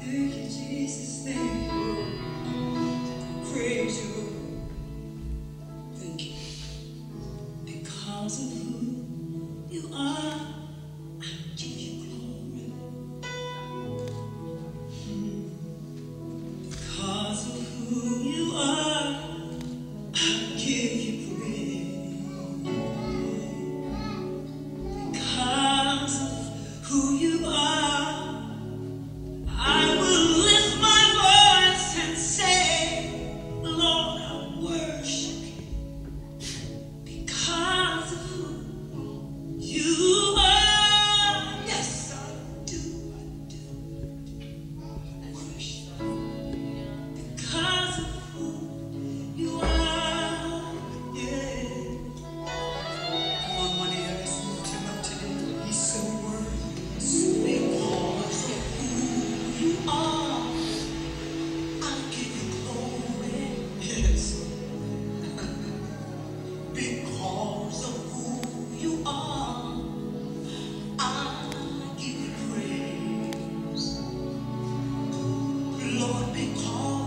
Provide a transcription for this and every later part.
Thank you, Jesus. Thank you. Praise you. Lord, because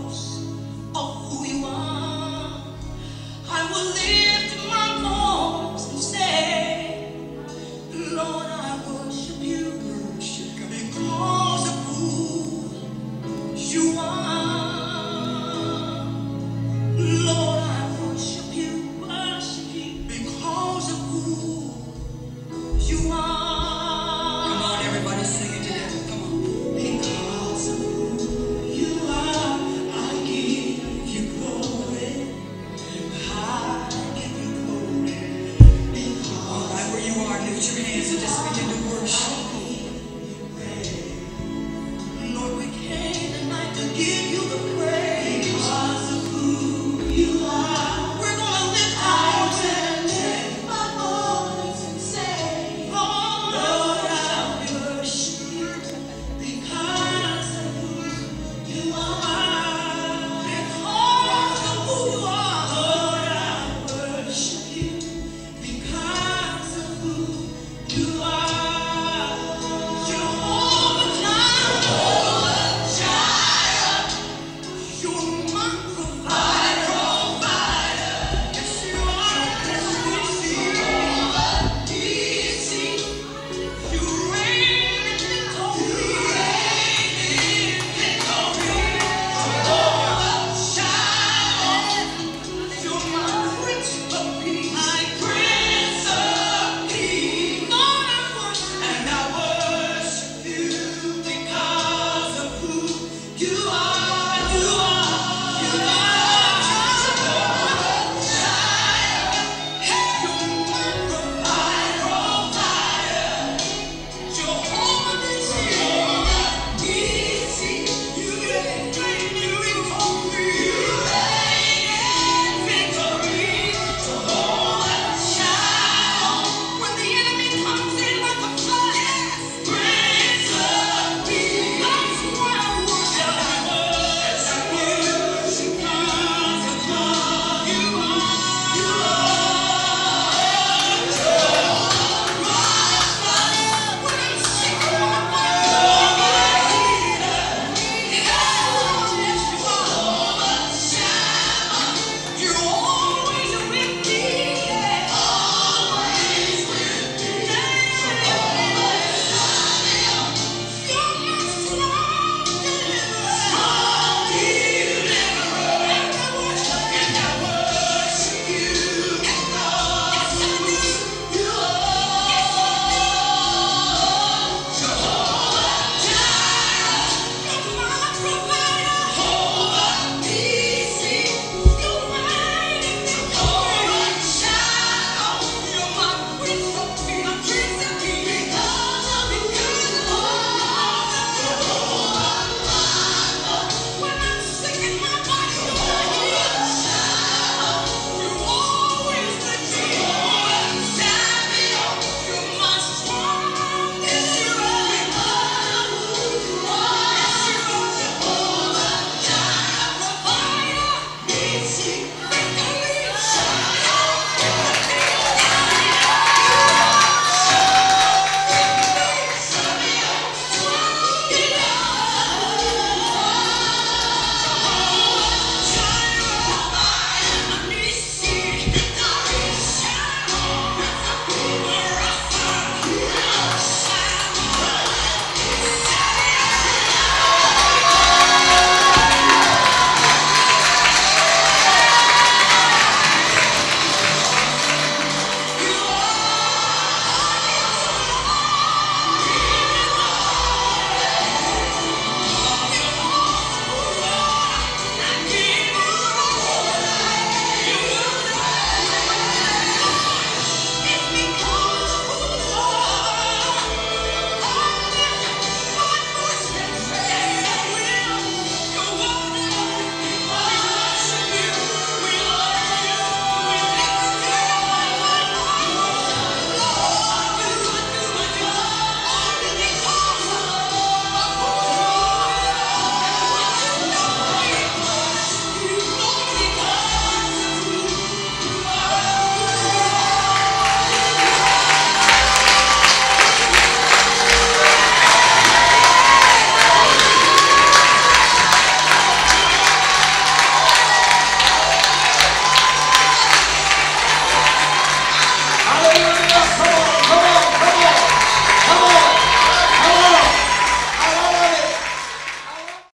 your hands and just begin to worship.